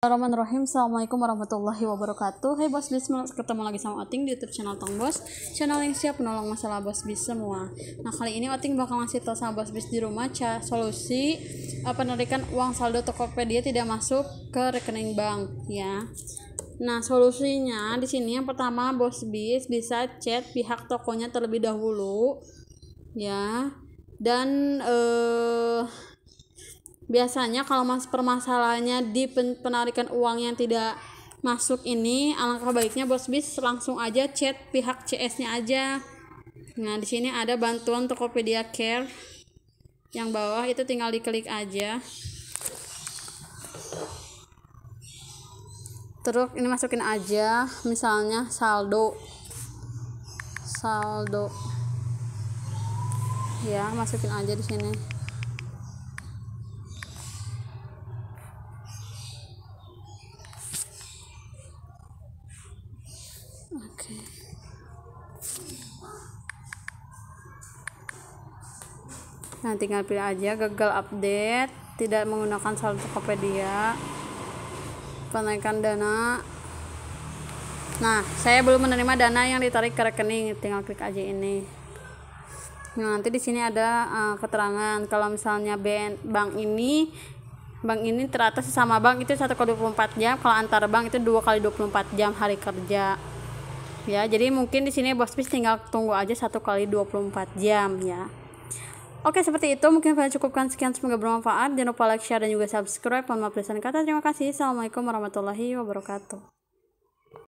Bismillahirrahmanirrahim. Assalamualaikum warahmatullahi wabarakatuh. Hai bos bis ketemu lagi sama Oting di youtube channel Tong Bos. Channel yang siap menolong masalah bos bis semua. Nah kali ini Oting bakal ngasih tau sama bos bis di rumah ca Solusi uh, penarikan uang saldo Tokopedia tidak masuk ke rekening bank ya. Nah solusinya di sini yang pertama bos bis bisa chat pihak tokonya terlebih dahulu ya. Dan eh biasanya kalau mas permasalahannya di penarikan uang yang tidak masuk ini alangkah baiknya bos bis langsung aja chat pihak CS nya aja. Nah di sini ada bantuan Tokopedia Care. Yang bawah itu tinggal diklik aja. Terus ini masukin aja misalnya saldo. Saldo. Ya masukin aja di sini Nah, tinggal pilih aja gagal update, tidak menggunakan saldo Tokopedia. Penaikan dana. Nah, saya belum menerima dana yang ditarik ke rekening, tinggal klik aja ini. Nah, nanti di sini ada uh, keterangan kalau misalnya BN, bank ini bank ini teratas sesama bank itu 1 kali 24 jam, kalau antar bank itu 2 kali 24 jam hari kerja ya jadi mungkin di sini bos bis tinggal tunggu aja satu kali 24 jam ya. Oke seperti itu. Mungkin saya cukupkan sekian. Semoga bermanfaat. Jangan lupa like share dan juga subscribe. Mohon maaf kata. Terima kasih. Assalamualaikum warahmatullahi wabarakatuh